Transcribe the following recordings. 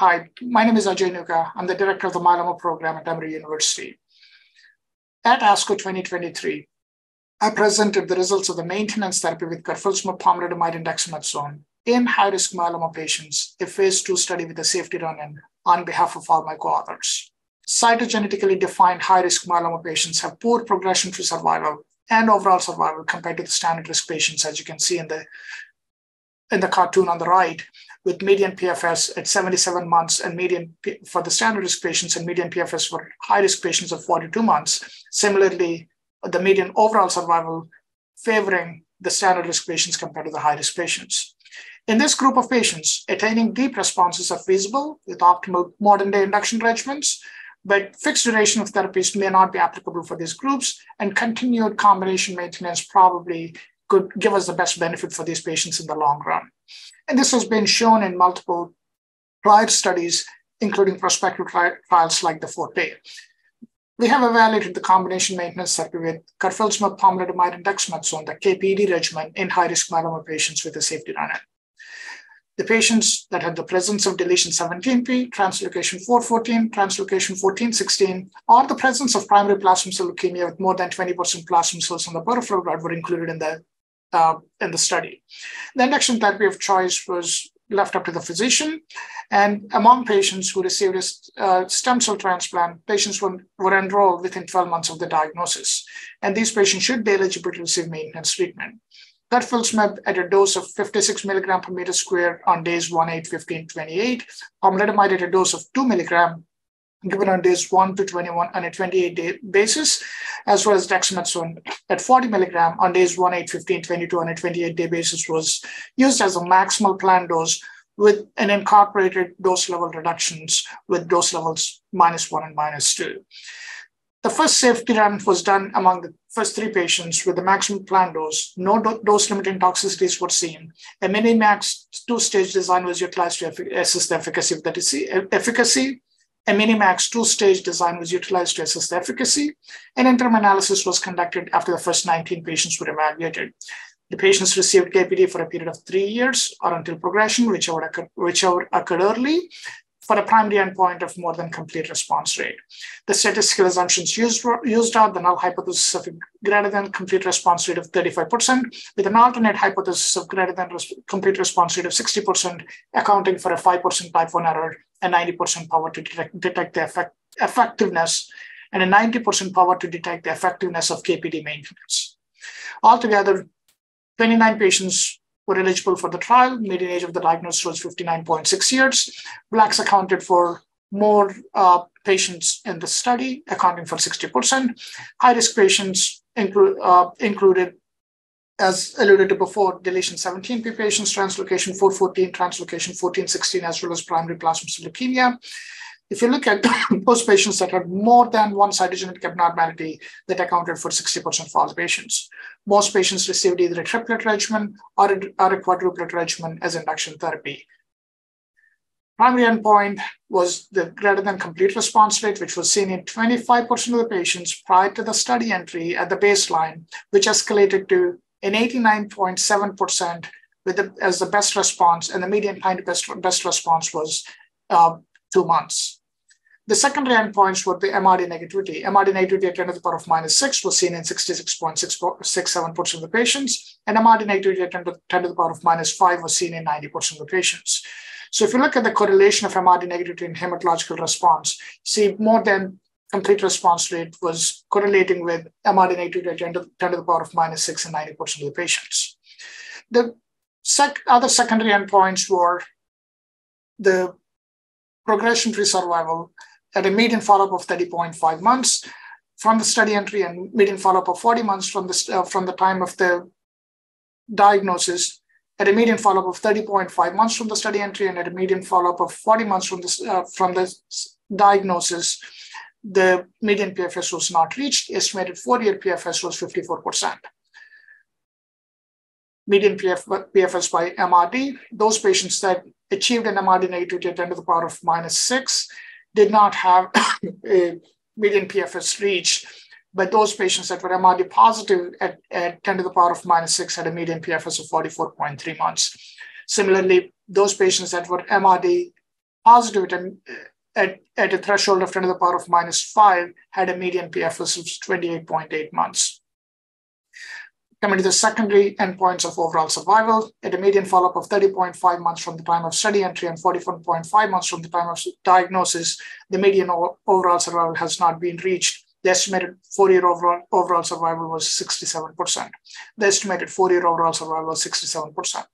Hi, my name is Ajay Nooka. I'm the director of the myeloma program at Emory University. At ASCO 2023, I presented the results of the maintenance therapy with carfilzomib, pomalidomide, and dexamethasone in high-risk myeloma patients, a phase two study with a safety run-in on behalf of all my co-authors. Cytogenetically defined high-risk myeloma patients have poor progression-free survival and overall survival compared to the standard risk patients, as you can see in the in the cartoon on the right, with median PFS at 77 months and median P- for the standard risk patients and median PFS for high risk patients of 42 months. Similarly, the median overall survival favoring the standard risk patients compared to the high risk patients. In this group of patients, attaining deep responses are feasible with optimal modern day induction regimens, but fixed duration of therapies may not be applicable for these groups, and continued combination maintenance probably could give us the best benefit for these patients in the long run. And this has been shown in multiple prior studies, including prospective trials like the FORTE. We have evaluated the combination maintenance therapy with carfilzomib, pomalidomide, and dexamethasone, the KPD regimen, in high-risk myeloma patients with a safety run-in. The patients that had the presence of deletion 17p, translocation 414, translocation 1416, or the presence of primary plasma cell leukemia with more than 20% plasma cells on the peripheral blood were included in the uh, in the study. The induction therapy of choice was left up to the physician. And among patients who received a uh, stem cell transplant, patients were, were enrolled within 12 months of the diagnosis. And these patients should be eligible to receive maintenance treatment. Carfilzomib at a dose of 56 milligram per meter square on days 1, 8, 15, 28. Pomalidomide at a dose of 2 milligram given on days 1 to 21 on a 28 day basis, as well as dexamethasone at 40 milligram on days 1, 8, 15, 22 on a 28 day basis was used as a maximal planned dose with an incorporated dose level reductions with dose levels minus 1 and minus 2. The first safety run was done among the first three patients with the maximum planned dose. No do- dose limiting toxicities were seen. A mini max two stage design was utilized to assess the efficacy of the efficacy a Minimax two-stage design was utilized to assess the efficacy. An interim analysis was conducted after the first 19 patients were evaluated. The patients received KPD for a period of three years or until progression, whichever occurred, whichever occurred early, for a primary endpoint of more than complete response rate. The statistical assumptions used, used are the null hypothesis of greater than complete response rate of 35%, with an alternate hypothesis of greater than res- complete response rate of 60%, accounting for a 5% type 1 error and 90% power to detect, detect the effect, effectiveness and a 90% power to detect the effectiveness of KPD maintenance. Altogether, 29 patients were eligible for the trial. Median age of the diagnosis was 59.6 years. Blacks accounted for more uh, patients in the study, accounting for 60%. High risk patients include, uh, included, as alluded to before, deletion 17p patients, translocation 414, translocation 1416, as well as primary plasma cell leukemia. If you look at those patients that had more than one cytogenetic abnormality, that accounted for 60% of all the patients. Most patients received either a triplet regimen or a, or a quadruplet regimen as induction therapy. Primary endpoint was the greater than complete response rate, which was seen in 25% of the patients prior to the study entry at the baseline, which escalated to an 89.7% with the, as the best response, and the median time to best, best response was uh, two months. The secondary endpoints were the MRD negativity. MRD negativity at 10 to the power of minus 6 was seen in 66.67% of the patients, and MRD negativity at 10 to, 10 to the power of minus 5 was seen in 90% of the patients. So if you look at the correlation of MRD negativity in hematological response, see more than complete response rate was correlating with negativity at 10 to, 10 to the power of minus 6 in 90% of the patients. The sec- other secondary endpoints were the progression-free survival at a median follow-up of 30.5 months from the study entry and median follow-up of 40 months from the, uh, from the time of the diagnosis at a median follow-up of 30.5 months from the study entry and at a median follow-up of 40 months from, this, uh, from the diagnosis, the median PFS was not reached. Estimated four-year PFS was 54%. Median PF, PFS by MRD, those patients that achieved an MRD negativity at 10 to the power of minus 6 did not have a median PFS reached, but those patients that were MRD positive at, at 10 to the power of minus 6 had a median PFS of 44.3 months. Similarly, those patients that were MRD positive at, at a threshold of 10 to the power of minus 5 had a median PFS of 28.8 months. Coming to the secondary endpoints of overall survival, at a median follow-up of 30.5 months from the time of study entry and 41.5 months from the time of diagnosis, the median overall survival has not been reached. The estimated four-year overall, overall survival was 67%. The estimated four-year overall survival was 67%.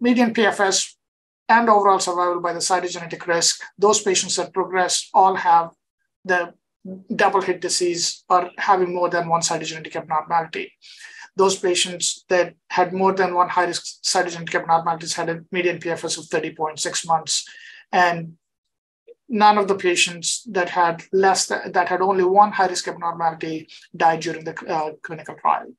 Median PFS and overall survival by the cytogenetic risk, those patients that progress all have the double hit disease or having more than one cytogenetic abnormality. Those patients that had more than one high risk cytogenetic abnormalities had a median PFS of 30.6 months. And none of the patients that had less th- that had only one high risk abnormality died during the uh, clinical trial.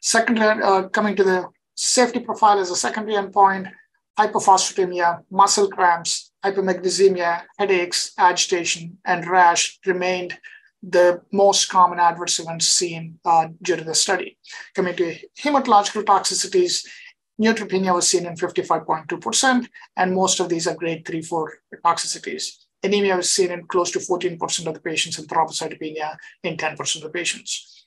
Secondly, uh, coming to the safety profile as a secondary endpoint, hypophosphatemia, muscle cramps, hypomagnesemia, headaches, agitation, and rash remained the most common adverse events seen uh, during the study. Coming to hematological toxicities, neutropenia was seen in 55.2%, and most of these are grade 3 4 toxicities. Anemia was seen in close to 14% of the patients, and thrombocytopenia in 10% of the patients.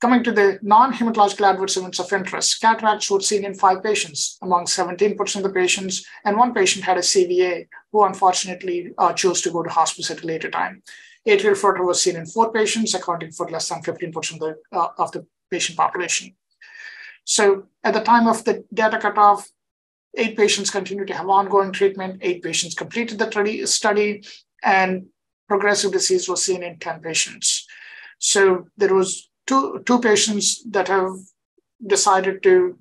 Coming to the non-hematological adverse events of interest, cataracts were seen in five patients among 17% of the patients, and one patient had a CVA who unfortunately uh, chose to go to hospice at a later time. Atrial flutter was seen in four patients, accounting for less than 15% of the, uh, of the patient population. So at the time of the data cutoff, eight patients continued to have ongoing treatment, eight patients completed the study, and progressive disease was seen in 10 patients. So there was two, two patients that have decided to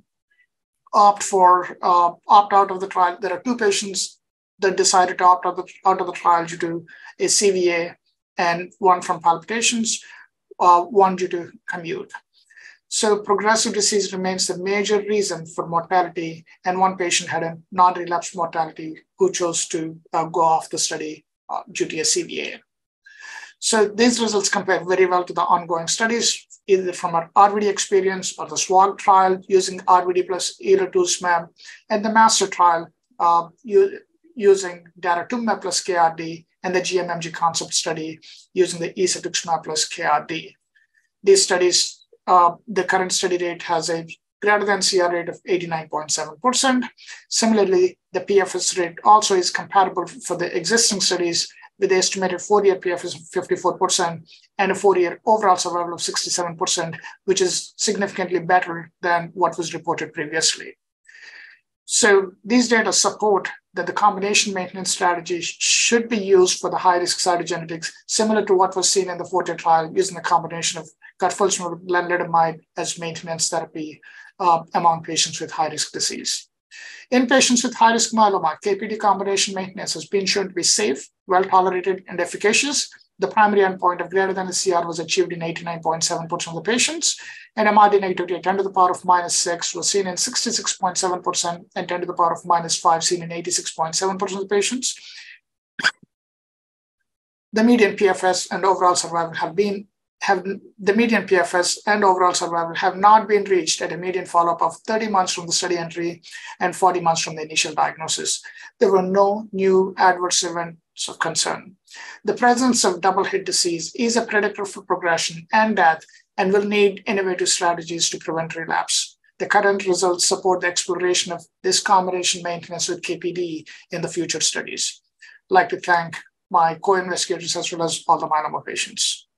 opt for uh, opt out of the trial. There are two patients that decided to opt out of the, out of the trial due to a CVA and one from palpitations, uh, one due to commute. So progressive disease remains the major reason for mortality, and one patient had a non-relapse mortality who chose to uh, go off the study uh, due to a CVA. So these results compare very well to the ongoing studies, either from our RVD experience or the SWOG trial using RVD plus elotuzumab, and the MASTER trial uh, using daratumumab plus KRD, and the GMMG concept study using the isatuximab plus KRD. These studies, uh, the current study rate has a greater than CR rate of 89.7%. Similarly, the PFS rate also is comparable for the existing studies with the estimated four-year PFS of 54% and a four-year overall survival of 67%, which is significantly better than what was reported previously. So these data support that the combination maintenance strategy should be used for the high-risk cytogenetics, similar to what was seen in the Forte trial using the combination of carfilzomib with lenalidomide as maintenance therapy uh, among patients with high-risk disease. In patients with high-risk myeloma, KPD combination maintenance has been shown to be safe, well-tolerated, and efficacious, the primary endpoint of greater than a CR was achieved in 89.7% of the patients, and MRD negativity at 10 to the power of minus 6 was seen in 66.7%, and 10 to the power of minus 5 seen in 86.7% of the patients. The median PFS and overall survival have been have the median PFS and overall survival have not been reached at a median follow-up of 30 months from the study entry and 40 months from the initial diagnosis. There were no new adverse events of concern. The presence of double hit disease is a predictor for progression and death and will need innovative strategies to prevent relapse. The current results support the exploration of this combination maintenance with KPD in the future studies. I'd like to thank my co-investigators as well as all the myeloma patients.